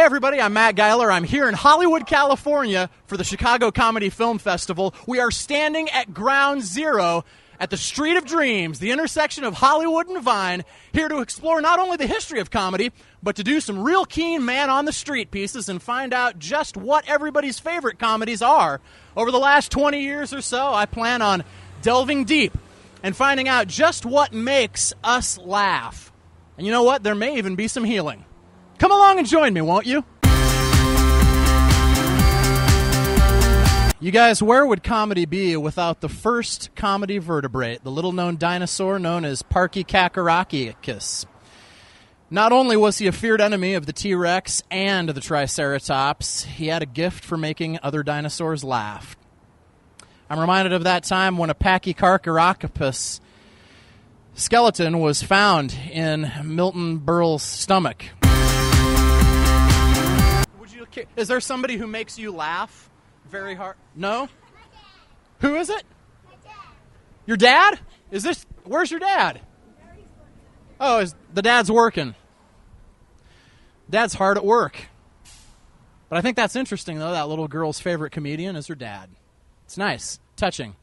Hey, everybody, I'm Matt Geiler. I'm here in Hollywood, California for the Chicago Comedy Film Festival. We are standing at ground zero at the Street of Dreams, the intersection of Hollywood and Vine, here to explore not only the history of comedy, but to do some real keen man on the street pieces and find out just what everybody's favorite comedies are. Over the last 20 years or so, I plan on delving deep and finding out just what makes us laugh. And you know what? There may even be some healing. Along and join me, won't you? You guys, where would comedy be without the first comedy vertebrate, the little known dinosaur known as Parkeykakarachicus? Not only was he a feared enemy of the T Rex and the Triceratops, he had a gift for making other dinosaurs laugh. I'm reminded of that time when a Pachycarcharopus skeleton was found in Milton Berle's stomach. Is there somebody who makes you laugh very hard? No? Who is it? Your dad? Is this where's your dad? Oh, is the dad's working. Dad's hard at work. But I think that's interesting though, that little girl's favorite comedian is her dad. It's nice, touching.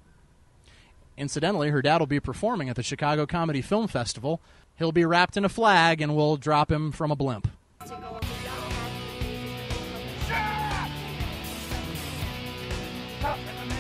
Incidentally, her dad will be performing at the Chicago Comedy Film Festival. He'll be wrapped in a flag and we'll drop him from a blimp. Stop.